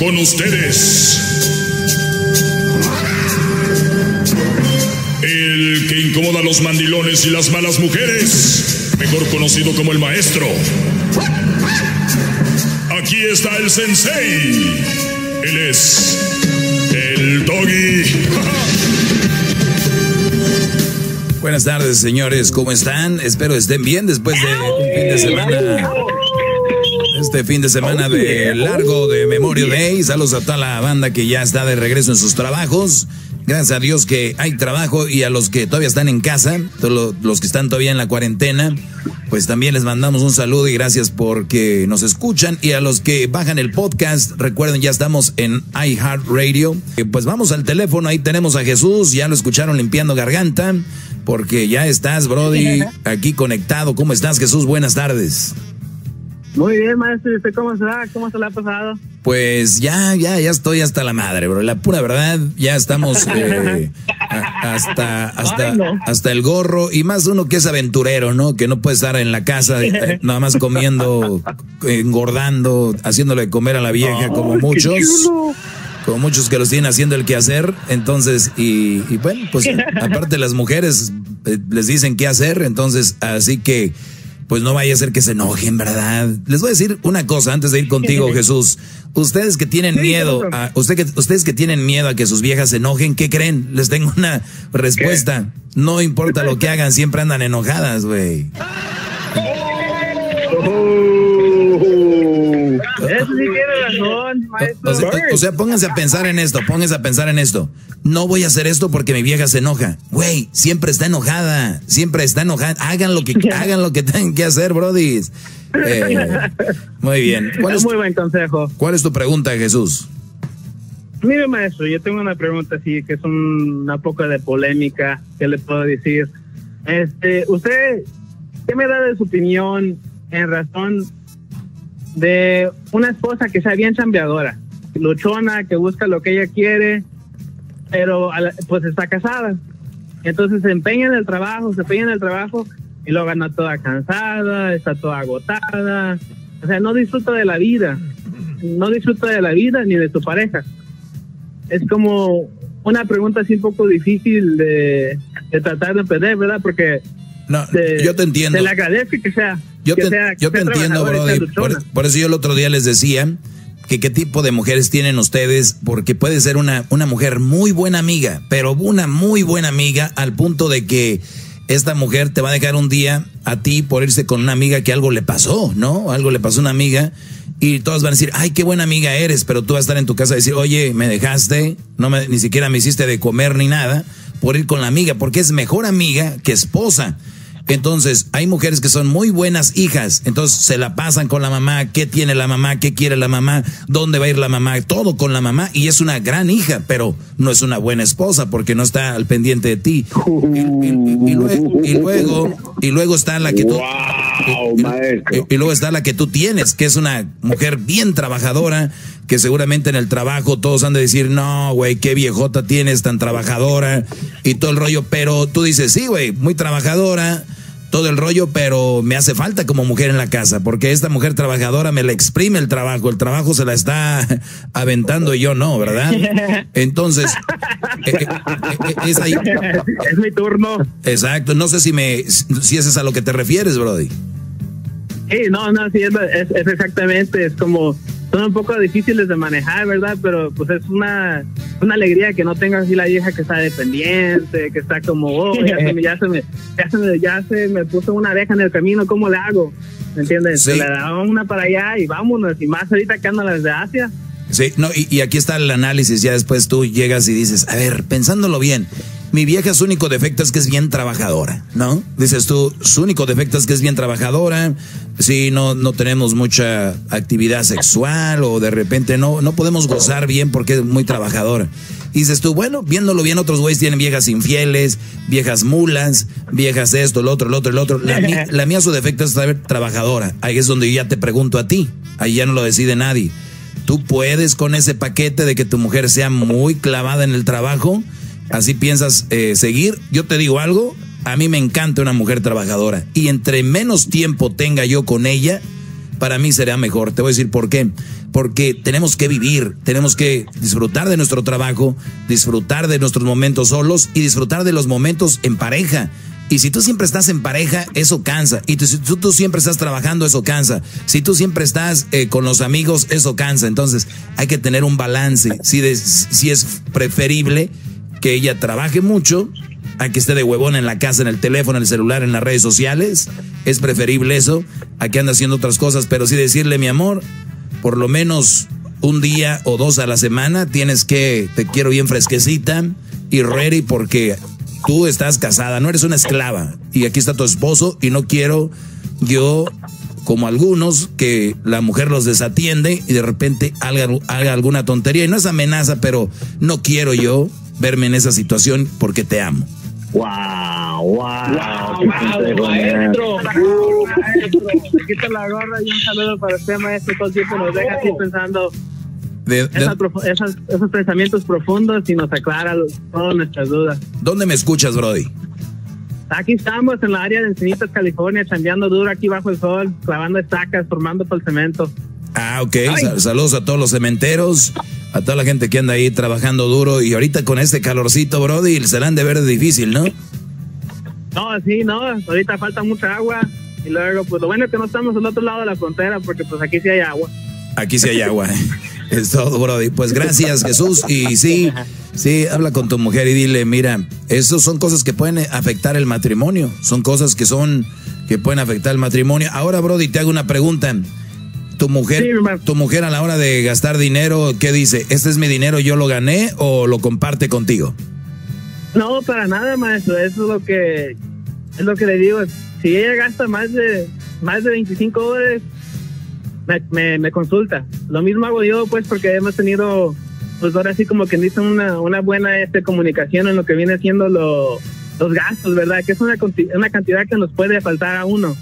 con ustedes. El que incomoda a los mandilones y las malas mujeres, mejor conocido como el maestro. Aquí está el sensei. Él es el doggy. Buenas tardes, señores. ¿Cómo están? Espero estén bien después de un fin de semana. Este fin de semana de largo de Memorial Day. Saludos a toda la banda que ya está de regreso en sus trabajos. Gracias a Dios que hay trabajo y a los que todavía están en casa, todos los que están todavía en la cuarentena, pues también les mandamos un saludo y gracias porque nos escuchan. Y a los que bajan el podcast, recuerden, ya estamos en iHeartRadio. Pues vamos al teléfono, ahí tenemos a Jesús, ya lo escucharon limpiando garganta, porque ya estás, Brody, aquí conectado. ¿Cómo estás, Jesús? Buenas tardes. Muy bien, maestro. ¿Y usted cómo se va? ¿Cómo se le ha pasado? Pues ya, ya, ya estoy hasta la madre, bro. La pura verdad, ya estamos eh, hasta, hasta, hasta el gorro y más uno que es aventurero, ¿no? Que no puede estar en la casa eh, nada más comiendo, engordando, haciéndole comer a la vieja como muchos. Como muchos que los tienen haciendo el quehacer. Entonces, y, y bueno, pues aparte las mujeres eh, les dicen qué hacer. Entonces, así que pues no vaya a ser que se enojen, ¿verdad? Les voy a decir una cosa antes de ir contigo, Jesús. Ustedes que tienen miedo, a, usted que, ustedes que tienen miedo a que sus viejas se enojen, ¿qué creen? Les tengo una respuesta. No importa lo que hagan, siempre andan enojadas, güey. Eso sí tiene razón, maestro. O sea, o sea, pónganse a pensar en esto, pónganse a pensar en esto. No voy a hacer esto porque mi vieja se enoja. Güey, siempre está enojada, siempre está enojada. Hagan lo que hagan lo que tengan que hacer, Brody. Eh, muy bien. ¿Cuál es, muy buen consejo. ¿Cuál es tu pregunta, Jesús? Mire, maestro, yo tengo una pregunta así que es una poca de polémica. ¿Qué le puedo decir? Este, usted, ¿qué me da de su opinión en razón de una esposa que sea bien chambeadora, luchona, que busca lo que ella quiere, pero pues está casada. Entonces se empeña en el trabajo, se empeña en el trabajo y luego anda toda cansada, está toda agotada. O sea, no disfruta de la vida, no disfruta de la vida ni de su pareja. Es como una pregunta así un poco difícil de, tratar de entender, ¿verdad? Porque no, yo te entiendo. Se le agradece que sea. Yo te, yo te entiendo, Brody. Por, por, eso yo el otro día les decía que qué tipo de mujeres tienen ustedes, porque puede ser una, una mujer muy buena amiga, pero una muy buena amiga al punto de que esta mujer te va a dejar un día a ti por irse con una amiga que algo le pasó, ¿no? Algo le pasó a una amiga y todas van a decir, ay, qué buena amiga eres, pero tú vas a estar en tu casa y decir, oye, me dejaste, no me, ni siquiera me hiciste de comer ni nada por ir con la amiga, porque es mejor amiga que esposa. Entonces, hay mujeres que son muy buenas hijas, entonces se la pasan con la mamá, qué tiene la mamá, qué quiere la mamá, dónde va a ir la mamá, todo con la mamá. Y es una gran hija, pero no es una buena esposa porque no está al pendiente de ti. Y, luego, y luego, está la que tú y, luego está la que tú tienes, que es una mujer bien trabajadora, que seguramente en el trabajo todos han de decir, no, güey, qué viejota tienes tan trabajadora y todo el rollo, pero tú dices, sí, güey, muy trabajadora todo el rollo, pero me hace falta como mujer en la casa, porque esta mujer trabajadora me la exprime el trabajo, el trabajo se la está aventando y yo no, ¿verdad? Entonces, eh, eh, eh, es ahí. Es mi turno. Exacto, no sé si me, si ese es a lo que te refieres, Brody. Sí, no, no, sí, es, es exactamente, es como son un poco difíciles de manejar, ¿verdad? Pero pues es una, una alegría que no tengas así la vieja que está dependiente, que está como, oh, ya se me, ya se me, ya se me, ya se me puso una abeja en el camino, ¿cómo le hago? ¿Me entiendes? Se le da una para allá y vámonos, y más ahorita que andan las de Asia. Sí, no, y, y aquí está el análisis, ya después tú llegas y dices, a ver, pensándolo bien, mi vieja su único defecto es que es bien trabajadora, ¿no? Dices tú, su único defecto es que es bien trabajadora, sí, no, no tenemos mucha actividad sexual o de repente no, no podemos gozar bien porque es muy trabajadora. Y dices tú, bueno, viéndolo bien, otros güeyes tienen viejas infieles, viejas mulas, viejas esto, el otro, el otro, el otro. La, mía, la mía su defecto es ser trabajadora. Ahí es donde yo ya te pregunto a ti, ahí ya no lo decide nadie. ¿Tú puedes con ese paquete de que tu mujer sea muy clavada en el trabajo? Así piensas eh, seguir, yo te digo algo, a mí me encanta una mujer trabajadora y entre menos tiempo tenga yo con ella, para mí sería mejor. Te voy a decir por qué. Porque tenemos que vivir, tenemos que disfrutar de nuestro trabajo, disfrutar de nuestros momentos solos y disfrutar de los momentos en pareja. Y si tú siempre estás en pareja, eso cansa. Y si tú, siempre estás trabajando, eso cansa. Si tú siempre estás eh, con los amigos, eso cansa. Entonces hay que tener un balance. Si es preferible que ella trabaje mucho a que esté de huevón en la casa, en el teléfono, en el celular, en las redes sociales. Es preferible eso a que ande haciendo otras cosas. Pero sí decirle, mi amor, por lo menos un día o dos a la semana tienes que, te quiero bien fresquecita y ready porque tú estás casada, no eres una esclava. Y aquí está tu esposo y no quiero yo, como algunos, que la mujer los desatiende y de repente haga, haga alguna tontería. Y no es amenaza, pero no quiero yo verme en esa situación porque te amo. Wow, wow, wow, maestro. Se quita la gorra y un saludo para usted, maestro. Todo el tiempo nos deja así pensando esos pensamientos profundos y nos aclara todas nuestras dudas. ¿Dónde me escuchas, Brody? Aquí estamos en la área de Encinitas, California, chambeando duro aquí bajo el sol, clavando estacas, formando por el cemento. Ah, ok. Saludos a todos los cementeros, a toda la gente que anda ahí trabajando duro y ahorita con este calorcito, Brody, se la han de ver difícil, ¿no? No, sí, no. Ahorita falta mucha agua y luego, pues lo bueno es que no estamos al otro lado de la frontera porque pues aquí sí hay agua. Aquí sí hay agua. Es todo, Brody. Pues gracias, Jesús. Y sí, sí, habla con tu mujer y dile, mira, esas son cosas que pueden afectar el matrimonio. Son cosas que son, que pueden afectar el matrimonio. Ahora, Brody, te hago una pregunta. Tu mujer, tu mujer a la hora de gastar dinero, ¿qué dice? ¿Este es mi dinero, yo lo gané o lo comparte contigo? No, para nada, maestro. Eso es lo que, es lo que le digo. Si ella gasta más de, más de 25 dólares, me, me, consulta. Lo mismo hago yo, pues, porque hemos tenido, pues ahora sí como que dice una, una buena este, comunicación en lo que viene siendo los gastos, ¿verdad? Que es una, una cantidad que nos puede faltar a uno.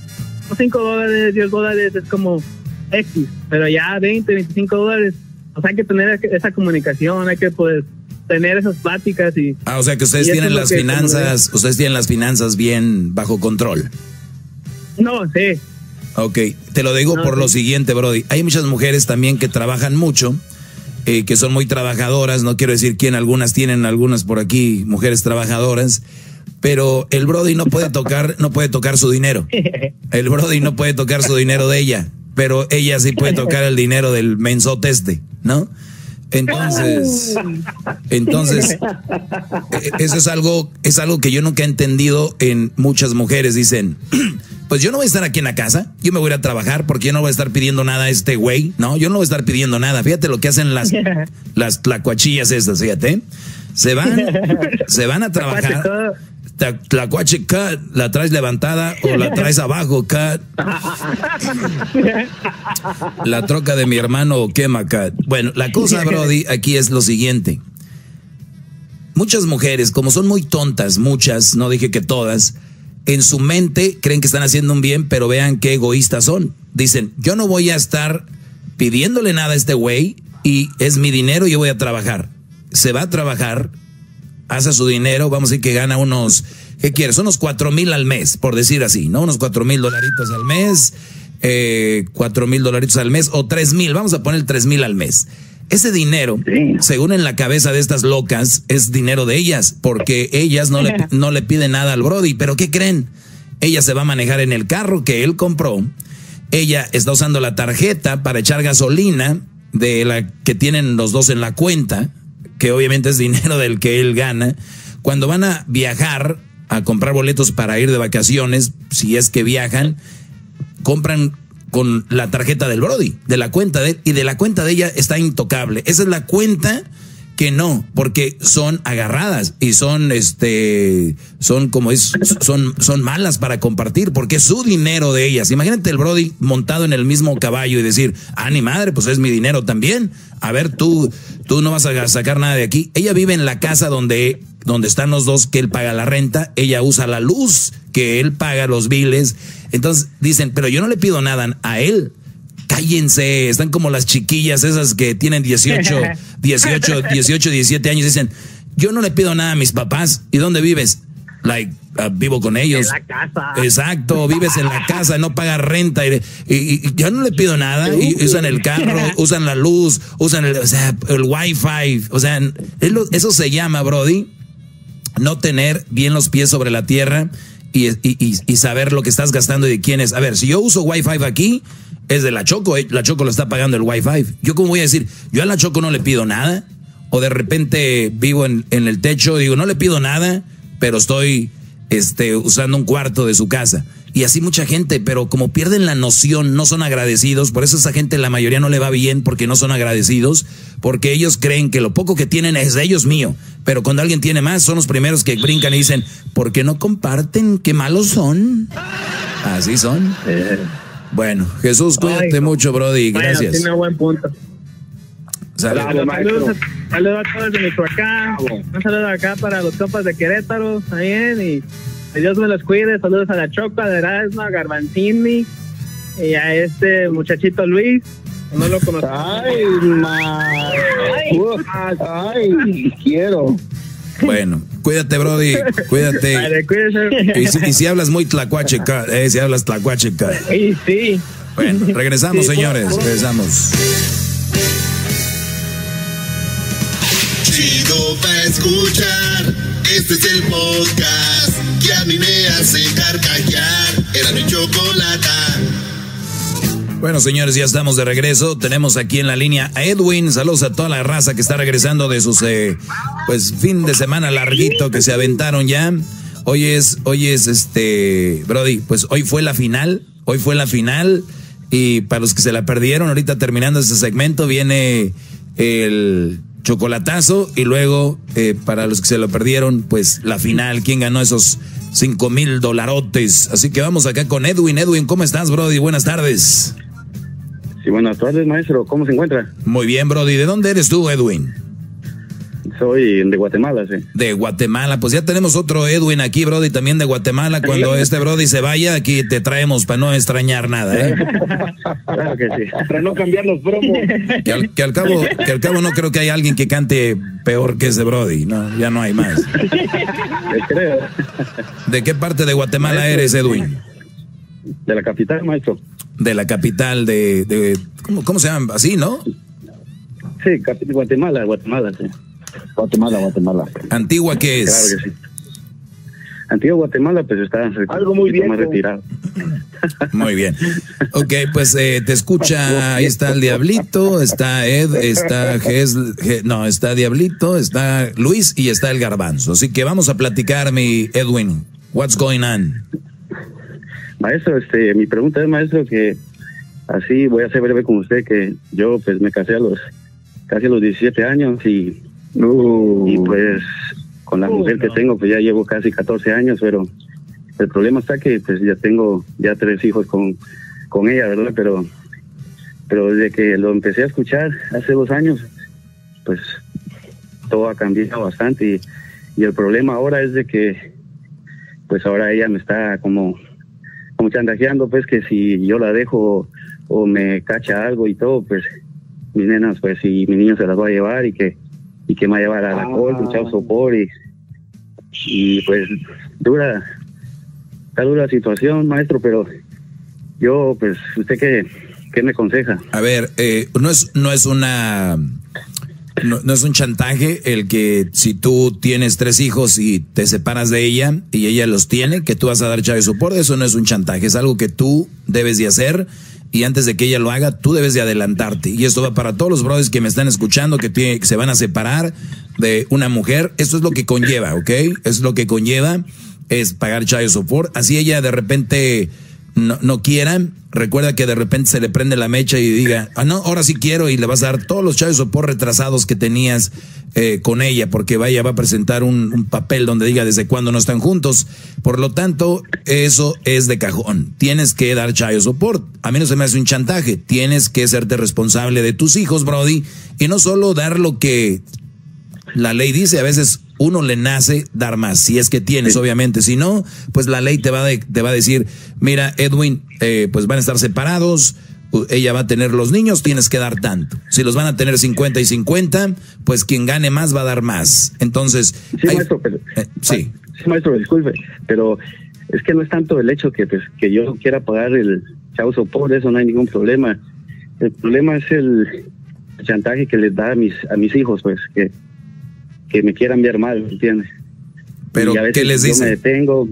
5 dólares, 10 dólares es como X, pero ya 20, 25 dólares, o sea, hay que tener esa comunicación, hay que pues tener esas pláticas y... Ah, o sea que ustedes tienen las finanzas, ustedes tienen las finanzas bien bajo control. No, sí, Ok, te lo digo por lo siguiente, Brody. Hay muchas mujeres también que trabajan mucho, eh, que son muy trabajadoras, no quiero decir quién, algunas tienen, algunas por aquí, mujeres trabajadoras, pero el Brody no puede tocar, no puede tocar su dinero. El Brody no puede tocar su dinero de ella, pero ella sí puede tocar el dinero del mensote este, ¿no? Entonces, entonces, e, eso es algo, es algo que yo nunca he entendido en muchas mujeres. Dicen, pues yo no voy a estar aquí en la casa, yo me voy a ir a trabajar porque yo no voy a estar pidiendo nada a este güey, no, yo no voy a estar pidiendo nada. Fíjate lo que hacen las, las tlacuachillas estas, fíjate. Se van, se van a trabajar. Tlacuache cut, la traes levantada o la traes abajo cut. La troca de mi hermano quema cut. Bueno, la cosa, Brody, aquí es lo siguiente. Muchas mujeres, como son muy tontas, muchas, no dije que todas, en su mente creen que están haciendo un bien, pero vean qué egoístas son. Dicen, yo no voy a estar pidiéndole nada a este güey y es mi dinero y yo voy a trabajar. Se va a trabajar, hace su dinero, vamos a decir que gana unos, ¿qué quieres? Unos cuatro mil al mes, por decir así, ¿no? Unos cuatro mil dolaritos al mes, eh, cuatro mil dolaritos al mes o tres mil, vamos a poner tres mil al mes. Ese dinero, según en la cabeza de estas locas, es dinero de ellas, porque ellas no le, no le piden nada al Brody. Pero ¿qué creen? Ella se va a manejar en el carro que él compró. Ella está usando la tarjeta para echar gasolina de la que tienen los dos en la cuenta, que obviamente es dinero del que él gana. Cuando van a viajar a comprar boletos para ir de vacaciones, si es que viajan, compran con la tarjeta del Brody, de la cuenta de él, y de la cuenta de ella está intocable. Esa es la cuenta que no, porque son agarradas y son este son como es son son malas para compartir porque es su dinero de ellas. Imagínate el Brody montado en el mismo caballo y decir, "Ah, ni madre, pues es mi dinero también. A ver, tú tú no vas a sacar nada de aquí." Ella vive en la casa donde donde están los dos que él paga la renta, ella usa la luz que él paga los biles. Entonces dicen, "Pero yo no le pido nada a él." Cállense, están como las chiquillas esas que tienen 18, 18, 18, 17 años, dicen, yo no le pido nada a mis papás, ¿y dónde vives? like, uh, vivo con ellos. En la casa. Exacto, vives en la casa, no pagas renta y, y, yo no le pido nada. Y, usan el carro, usan la luz, usan el, o sea, el wifi. O sea, eso se llama, Brody, no tener bien los pies sobre la tierra y, y, saber lo que estás gastando y de quién es. A ver, si yo uso wifi aquí, es de la Choco, eh, la Choco lo está pagando el wifi. Yo como voy a decir, yo a la Choco no le pido nada, o de repente vivo en, en el techo, digo, no le pido nada, pero estoy este, usando un cuarto de su casa. Y así mucha gente, pero como pierden la noción, no son agradecidos, por eso esa gente la mayoría no le va bien porque no son agradecidos, porque ellos creen que lo poco que tienen es de ellos mío, pero cuando alguien tiene más son los primeros que brincan y dicen, ¿por qué no comparten? ¿Qué malos son? Así son. Eh. Bueno, Jesús, cuídate mucho, Brody. Gracias. tiene buen punto. Saludos, a, todos de Michoacán. Un saludo acá para los compas de Querétaro también. Y Dios me los cuide. Saludos a la Choca, de Erasmo, a Garbanzini y a este muchachito Luis. No lo conozco. Ay, Ay, quiero. Bueno, cuídate, Brody. Cuídate. y, si, hablas muy tlacuache, eh, si hablas tlacuache. Sí, sí. Bueno, regresamos, señores. Regresamos. Chido pa' escuchar. Este es el podcast que a mí me hace carcajear. Era mi chocolate. Bueno, señores, ya estamos de regreso. Tenemos aquí en la línea a Edwin. Saludos a toda la raza que está regresando de sus, eh, pues, fin de semana larguito que se aventaron ya. Hoy es, hoy es este, Brody, pues hoy fue la final. Hoy fue la final. Y para los que se la perdieron, ahorita terminando este segmento, viene el chocolatazo. Y luego, eh, para los que se lo perdieron, pues la final. ¿Quién ganó esos cinco mil dolarotes? Así que vamos acá con Edwin. Edwin, ¿cómo estás, Brody? Buenas tardes. Sí, buenas tardes, maestro. ¿Cómo se encuentra? Muy bien, Brody. ¿De dónde eres tú, Edwin? Soy de Guatemala, sí. De Guatemala. Pues ya tenemos otro Edwin aquí, Brody, también de Guatemala. Cuando este Brody se vaya, aquí te traemos para no extrañar nada, ¿eh? claro que sí. Para no cambiar los bromos. Que al, cabo, que al cabo no creo que haya alguien que cante peor que ese Brody. No, ya no hay más. creo. ¿De qué parte de Guatemala eres, Edwin? De la capital, maestro de la capital de, de ¿cómo, se llama? Así, ¿no? Sí, Guatemala, Guatemala, sí. Guatemala, Guatemala. ¿Antigua qué es? Claro que sí. Antigua Guatemala, pues está algo muy bien más retirado. Muy bien. Ok, pues eh, te escucha, ahí está el Diablito, está Ed, está Ges, no, está Diablito, está Luis y está el Garbanzo. Así que vamos a platicar, mi Edwin. What's going on? Maestro, este, mi pregunta es, maestro, que así voy a ser breve con usted, que yo pues me casé a los casi a los 17 años y, y pues con la mujer que tengo pues ya llevo casi 14 años, pero el problema está que pues ya tengo ya tres hijos con, con ella, ¿verdad? Pero, pero desde que lo empecé a escuchar hace dos años, pues todo ha cambiado bastante y, y el problema ahora es de que pues ahora ella me está como como chantajeando, pues que si yo la dejo o me cacha algo y todo, pues mis nenas, pues y mi niño se las va a llevar y que y que me va a llevar a la corte, un chavo sopor y, y pues dura, está dura la situación, maestro, pero yo, pues, ¿usted qué, qué me aconseja? A ver, eh, no es, no es una no, no, es un chantaje el que si tú tienes tres hijos y te separas de ella y ella los tiene, que tú vas a dar chave soporte, eso no es un chantaje, es algo que tú debes de hacer y antes de que ella lo haga, tú debes de adelantarte. Y esto va para todos los brothers que me están escuchando, que, se van a separar de una mujer, esto es lo que conlleva, ¿ok? Es lo que conlleva, es pagar chave support, así ella de repente no, no quieran, recuerda que de repente se le prende la mecha y diga, ah, no, ahora sí quiero y le vas a dar todos los chaves por retrasados que tenías eh, con ella, porque vaya, va a presentar un, papel donde diga desde cuándo no están juntos. Por lo tanto, eso es de cajón. Tienes que dar chayo support. A mí no se me hace un chantaje. Tienes que serte responsable de tus hijos, Brody, y no solo dar lo que la ley dice, a veces uno le nace dar más, si es que tienes, obviamente. Si no, pues la ley te va, te va a decir, mira, Edwin, eh, pues van a estar separados, ella va a tener los niños, tienes que dar tanto. Si los van a tener 50 y 50, pues quien gane más va a dar más. Entonces, sí, maestro, pero, eh, sí. maestro, disculpe, pero es que no es tanto el hecho que pues que yo quiera pagar el chau por eso no hay ningún problema. El problema es el chantaje que les da a mis a mis hijos, pues que que me quieran ver mal, ¿entiendes? Pero ¿qué les dice? Yo me detengo.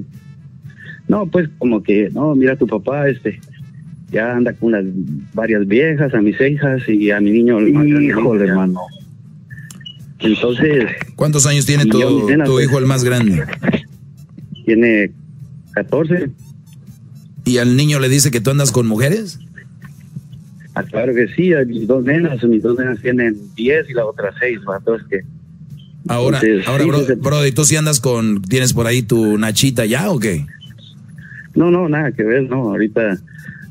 No, pues como que, no, mira tu papá, este, ya anda con unas varias viejas, a mis hijas y a mi niño. Híjole, hermano. Entonces. ¿Cuántos años tiene tu, tu hijo el más grande? Tiene 14. ¿Y al niño le dice que tú andas con mujeres? Ah, claro que sí, mis dos nenas, mis dos nenas tienen 10 y la otra 6, es que Ahora, ahora bro, ¿y tú sí andas con, tienes por ahí tu nachita ya o qué? No, no, nada que ver, no, ahorita,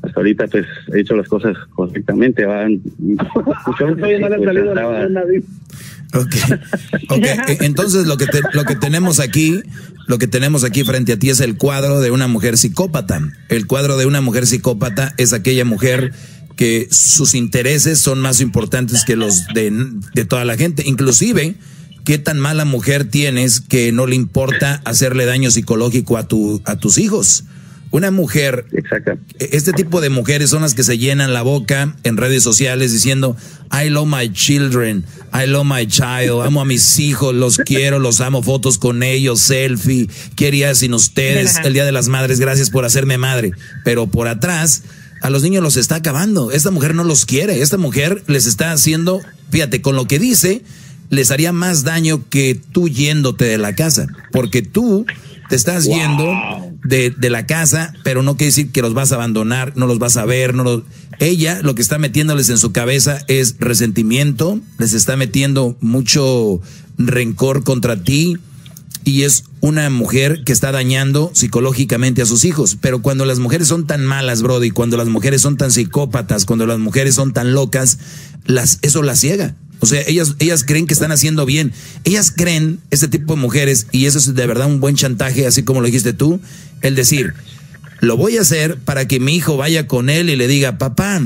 hasta ahorita pues he hecho las cosas correctamente, van... Okay. okay. E, entonces lo que lo que tenemos aquí, lo que tenemos aquí frente a ti es el cuadro de una mujer psicópata. El cuadro de una mujer psicópata es aquella mujer que sus intereses son más importantes que los de, de toda la gente, inclusive qué tan mala mujer tienes que no le importa hacerle daño psicológico a, tu, a tus hijos. Una mujer, Exacto. este tipo de mujeres son las que se llenan la boca en redes sociales diciendo, I love my children, I love my child, amo a mis hijos, los quiero, los amo, fotos con ellos, selfie, quería sin ustedes el Día de las Madres, gracias por hacerme madre. Pero por atrás, a los niños los está acabando. Esta mujer no los quiere, esta mujer les está haciendo, fíjate, con lo que dice, les haría más daño que tú yéndote de la casa, porque tú te estás yendo de, de, la casa, pero no quiere decir que los vas a abandonar, no los vas a ver, no los... Ella lo que está metiéndoles en su cabeza es resentimiento, les está metiendo mucho rencor contra ti y es una mujer que está dañando psicológicamente a sus hijos. Pero cuando las mujeres son tan malas, Brody, cuando las mujeres son tan psicópatas, cuando las mujeres son tan locas, las, eso las ciega. O sea, ellas, ellas creen que están haciendo bien. Ellas creen, este tipo de mujeres, y eso es de verdad un buen chantaje, así como lo dijiste tú, el decir, lo voy a hacer para que mi hijo vaya con él y le diga, papá,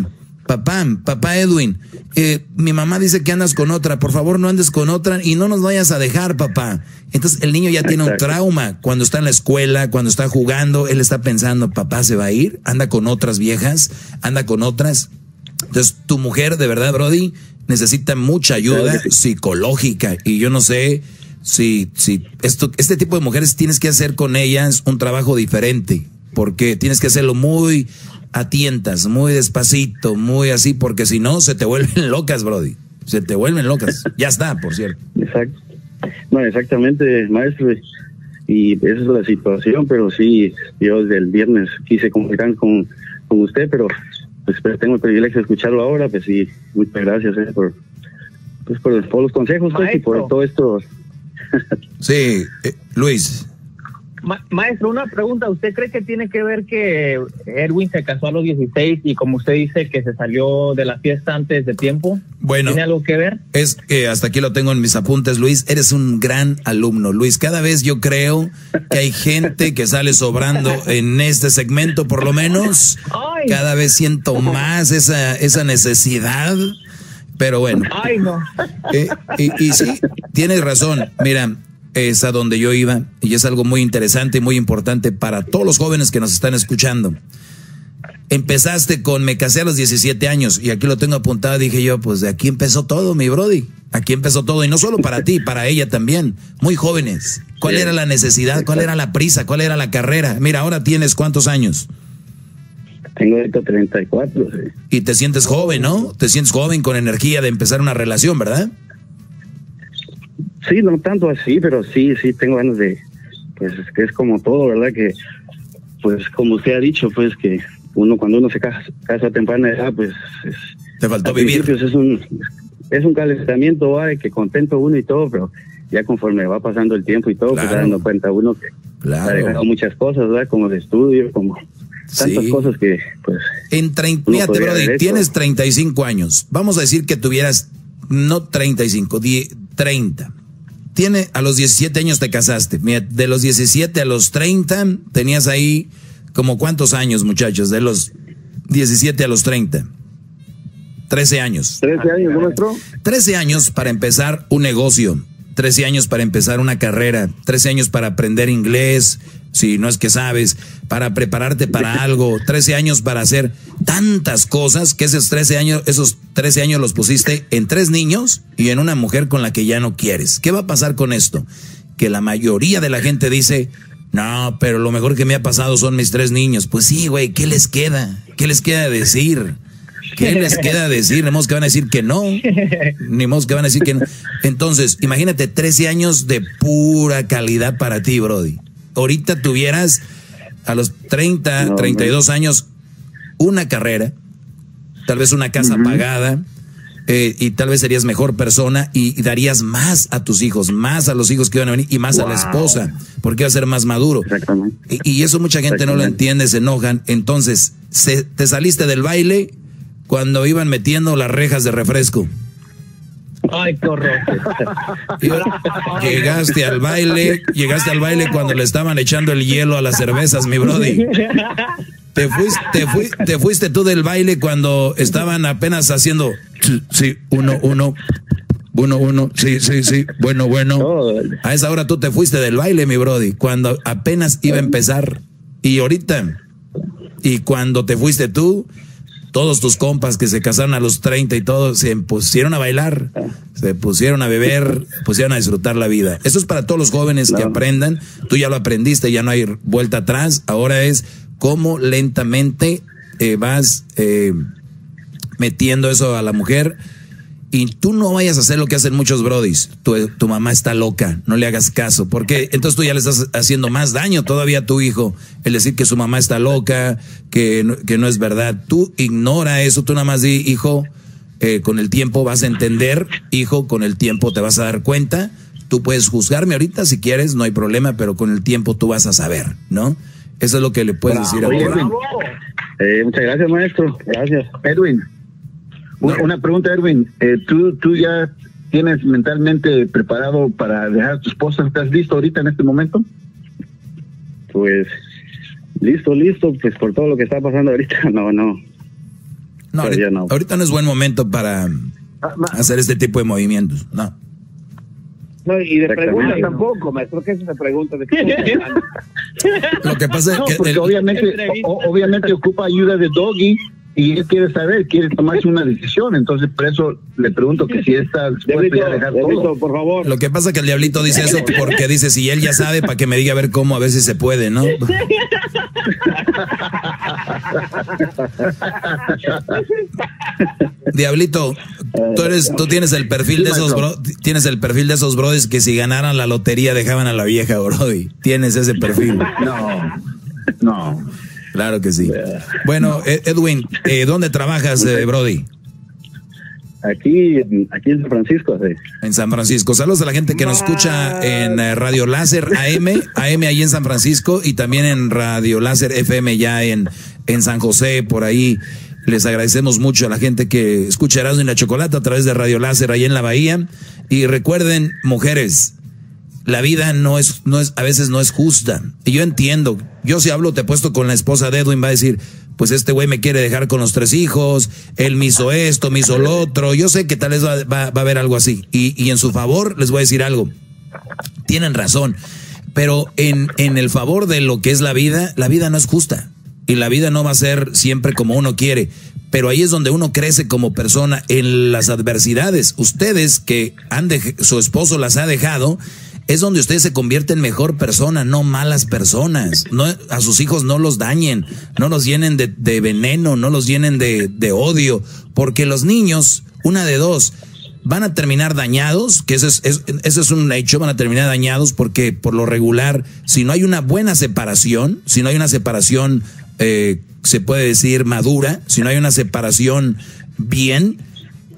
papá, papá Edwin, eh, mi mamá dice que andas con otra, por favor no andes con otra y no nos vayas a dejar, papá. Entonces el niño ya tiene un trauma. Cuando está en la escuela, cuando está jugando, él está pensando, papá se va a ir, anda con otras viejas, anda con otras. Entonces tu mujer, de verdad, Brody, necesita mucha ayuda psicológica y yo no sé si, si esto, este tipo de mujeres tienes que hacer con ellas un trabajo diferente, porque tienes que hacerlo muy a tientas, muy despacito, muy así, porque si no se te vuelven locas, Brody. Se te vuelven locas. ya está, por cierto. Exacto. No, exactamente, maestro. Y esa es la situación, pero sí, yo desde el viernes quise comunicar con, con usted, pero pues tengo el privilegio de escucharlo ahora, pues sí, muchas gracias eh, por, pues, por, los consejos pues, y por todo esto. sí, eh, Luis. Maestro, una pregunta. ¿Usted cree que tiene que ver que Erwin se casó a los 16 y como usted dice que se salió de la fiesta antes de tiempo? Bueno. ¿Tiene algo que ver? Es que hasta aquí lo tengo en mis apuntes, Luis. Eres un gran alumno, Luis. Cada vez yo creo que hay gente que sale sobrando en este segmento, por lo menos. Cada vez siento más esa, esa necesidad. Pero bueno. Ay, no. Eh, y, y sí, tienes razón. Mira, es a donde yo iba y es algo muy interesante y muy importante para todos los jóvenes que nos están escuchando. Empezaste con me casé a los 17 años y aquí lo tengo apuntado, dije yo, pues de aquí empezó todo, mi brody. Aquí empezó todo y no solo para ti, para ella también. Muy jóvenes. ¿Cuál era la necesidad? ¿Cuál era la prisa? ¿Cuál era la carrera? Mira, ahora tienes cuántos años? Tengo ahorita 34. Sí. Y te sientes joven, ¿no? Te sientes joven con energía de empezar una relación, ¿verdad? Sí, no tanto así, pero sí, sí tengo ganas de, pues es que es como todo, ¿verdad? Que, pues como usted ha dicho, pues que uno cuando uno se casa, a temprana edad, pues es, te faltó vivir. Es un, es un calentamiento, ¿va? que contento uno y todo, pero ya conforme va pasando el tiempo y todo, pues dando cuenta uno que ha dejado muchas cosas, ¿verdad? Como de estudio, como tantas cosas que, pues. En 30, fíjate, brother, tienes 35 años. Vamos a decir que tuvieras, no 35, 10, 30 tiene, a los 17 años te casaste. Mira, de los 17 a los 30 tenías ahí como cuántos años, muchachos, de los 17 a los 30. 13 años. 13 años, nuestro. 13 años para empezar un negocio. 13 años para empezar una carrera, 13 años para aprender inglés, si no es que sabes, para prepararte para algo, 13 años para hacer tantas cosas que esos 13 años, esos 13 años los pusiste en tres niños y en una mujer con la que ya no quieres. ¿Qué va a pasar con esto? Que la mayoría de la gente dice, no, pero lo mejor que me ha pasado son mis tres niños. Pues sí, güey, ¿qué les queda? ¿Qué les queda decir? ¿Qué les queda decir? Ni que van a decir que no. Ni modo que van a decir que no. Entonces, imagínate 13 años de pura calidad para ti, Brody. Ahorita tuvieras a los 30, 32 años una carrera, tal vez una casa pagada, eh, y tal vez serías mejor persona y, darías más a tus hijos, más a los hijos que van a venir y más a la esposa, porque va a ser más maduro. Y, y, eso mucha gente no lo entiende, se enojan. Entonces, se, te saliste del baile cuando iban metiendo las rejas de refresco. Ay, correcto. Llegaste al baile, llegaste al baile cuando le estaban echando el hielo a las cervezas, mi brody. Te fuiste, te, fuiste tú del baile cuando estaban apenas haciendo, sí, uno, uno, uno, uno, sí, sí, sí, bueno, bueno. A esa hora tú te fuiste del baile, mi brody, cuando apenas iba a empezar. Y ahorita, y cuando te fuiste tú, todos tus compas que se casaron a los 30 y todos se pusieron a bailar, se pusieron a beber, pusieron a disfrutar la vida. Eso es para todos los jóvenes que aprendan. Tú ya lo aprendiste, ya no hay vuelta atrás. Ahora es cómo lentamente eh, vas eh, metiendo eso a la mujer y tú no vayas a hacer lo que hacen muchos brodis. Tu, tu, mamá está loca, no le hagas caso, porque entonces tú ya le estás haciendo más daño todavía a tu hijo. El decir que su mamá está loca, que no, que no es verdad. Tú ignora eso, tú nada más di, hijo, eh, con el tiempo vas a entender, hijo, con el tiempo te vas a dar cuenta. Tú puedes juzgarme ahorita si quieres, no hay problema, pero con el tiempo tú vas a saber, ¿no? Eso es lo que le puedes decir a tu eh, Muchas gracias, maestro. Gracias. Edwin. Una, pregunta, Erwin. Eh, ¿tú, ¿Tú ya tienes mentalmente preparado para dejar a tu esposa? ¿Estás listo ahorita en este momento? Pues listo, listo, pues por todo lo que está pasando ahorita, no, no. No, ahorita no. ahorita no es buen momento para ah, hacer este tipo de movimientos, no. No, y de preguntas tampoco, maestro, ¿qué es esa pregunta? ¿De qué Lo que pasa es que... Porque obviamente, obviamente ocupa ayuda de Doggy y él quiere saber, quiere tomarse una decisión. Entonces, por eso le pregunto que si está dispuesto a dejar todo. por favor. Lo que pasa es que el diablito dice eso porque dice, si él ya sabe, para que me diga a ver cómo, a ver si se puede, ¿no? Diablito, tú eres, tú tienes el perfil de esos bro, tienes el perfil de esos brodis que si ganaran la lotería dejaban a la vieja brody. Tienes ese perfil. No, no. Claro que sí. Bueno, e-, Edwin, eh, ¿dónde trabajas, eh, Brody? Aquí, aquí en San Francisco, sí. En San Francisco. Saludos a la gente que nos escucha en eh, Radio Láser AM, AM ahí en San Francisco y también en Radio Láser FM ya en, en San José, por ahí. Les agradecemos mucho a la gente que escucha Erasmo y la Chocolata a través de Radio Láser ahí en la Bahía. Y recuerden, mujeres, la vida no es, no es, a veces no es justa. Y yo entiendo, yo si hablo, te he puesto con la esposa de Edwin, va a decir, pues este güey me quiere dejar con los tres hijos, él me hizo esto, me hizo lo otro, yo sé que tal vez va, va, a haber algo así. Y, y, en su favor les voy a decir algo, tienen razón, pero en, en el favor de lo que es la vida, la vida no es justa. Y la vida no va a ser siempre como uno quiere pero ahí es donde uno crece como persona en las adversidades. Ustedes que han de, su esposo las ha dejado, es donde ustedes se convierten en mejor persona, no malas personas. No, a sus hijos no los dañen, no los llenen de, veneno, no los llenen de, odio, porque los niños, una de dos, van a terminar dañados, que eso es, eso es un hecho, van a terminar dañados porque por lo regular, si no hay una buena separación, si no hay una separación, eh, se puede decir madura, si no hay una separación bien,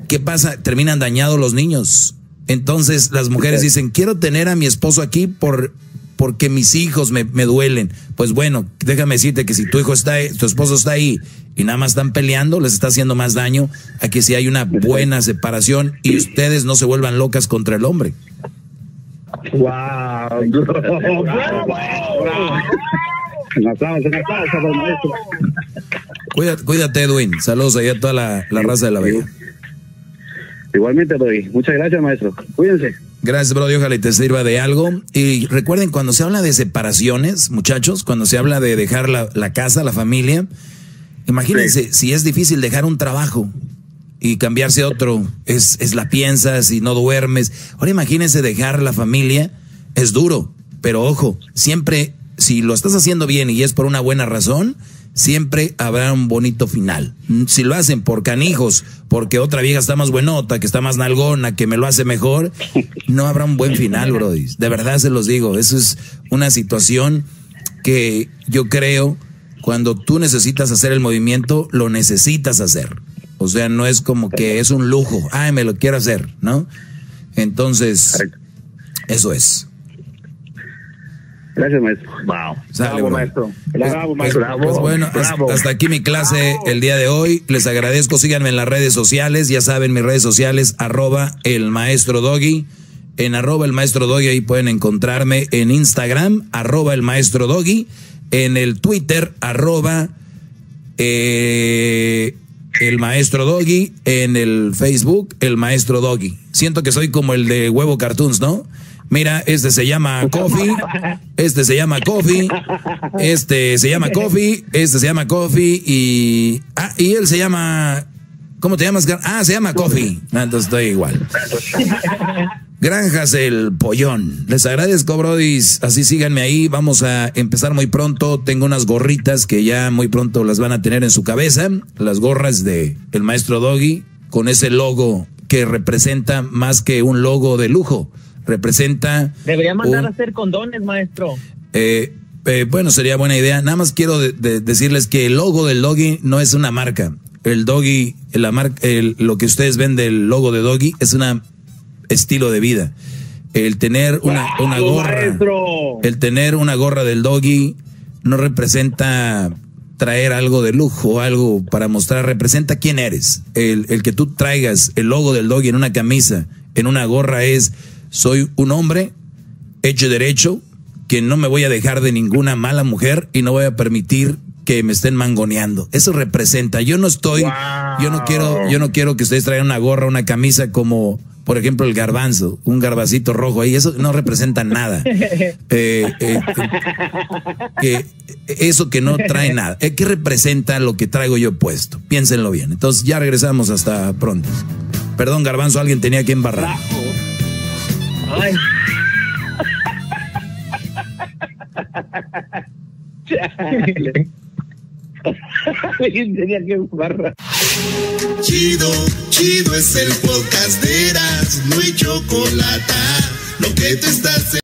¿qué pasa? Terminan dañados los niños entonces las mujeres dicen, quiero tener a mi esposo aquí por, porque mis hijos me, duelen. Pues bueno, déjame decirte que si tu hijo está, tu esposo está ahí y nada más están peleando, les está haciendo más daño a que si hay una buena separación y ustedes no se vuelvan locas contra el hombre. Wow, Cuídate, cuídate, Edwin. Saludos ahí a toda la, la raza de la Bella. Igualmente, doy. Muchas gracias, maestro. Cuídense. Gracias, Brody. Ojalá te sirva de algo. Y recuerden, cuando se habla de separaciones, muchachos, cuando se habla de dejar la, la casa, la familia, imagínense si es difícil dejar un trabajo y cambiarse a otro, es, es la piensas y no duermes. Ahora imagínense dejar la familia, es duro, pero ojo, siempre, si lo estás haciendo bien y es por una buena razón, siempre habrá un bonito final. Si lo hacen por canijos, porque otra vieja está más buenota, que está más nalgona, que me lo hace mejor, no habrá un buen final, Brody. De verdad se los digo, eso es una situación que yo creo cuando tú necesitas hacer el movimiento, lo necesitas hacer. O sea, no es como que es un lujo, ay, me lo quiero hacer, ¿no? Entonces, eso es. Gracias, maestro. Wow. Bravo, maestro. Bravo, pues, maestro. Pues, bueno, hasta, aquí mi clase el día de hoy. Les agradezco. Síganme en las redes sociales. Ya saben, mis redes sociales, arroba el maestro doggy. En arroba el maestro doggy, ahí pueden encontrarme en Instagram, arroba el maestro doggy. En el Twitter, arroba eh, el maestro doggy. En el Facebook, el maestro doggy. Siento que soy como el de huevo cartoons, ¿no? Mira, este se llama Coffee, este se llama Coffee, este se llama Coffee, este se llama Coffee y ah, y él se llama ¿Cómo te llamas? Ah, se llama Coffee. Ah, entonces estoy igual. Granjas el Pollón. Les agradezco, Brody. Así síganme ahí. Vamos a empezar muy pronto. Tengo unas gorritas que ya muy pronto las van a tener en su cabeza. Las gorras de el maestro Doggy con ese logo que representa más que un logo de lujo representa... Debería mandar a hacer condones, maestro. Eh, eh, bueno, sería buena idea. Nada más quiero decirles que el logo del doggy no es una marca. El doggy, la marca, lo que ustedes ven del logo de doggy es un estilo de vida. El tener una, una gorra, el tener una gorra del doggy no representa traer algo de lujo, algo para mostrar, representa quién eres. El, el que tú traigas el logo del doggy en una camisa, en una gorra es soy un hombre hecho derecho, que no me voy a dejar de ninguna mala mujer y no voy a permitir que me estén mangoneando. Eso representa. Yo no estoy, yo no quiero, yo no quiero que ustedes traigan una gorra, una camisa como, por ejemplo, el garbanzo, un garbacito rojo ahí. Eso no representa nada. Eh, eh, eso que no trae nada. Eh, ¿Qué representa lo que traigo yo puesto? Piénsenlo bien. Entonces ya regresamos hasta pronto. Perdón, garbanzo, alguien tenía que embarrar. Ay. Chido, chido es el podcast de Eras, no hay chocolate. Lo que te estás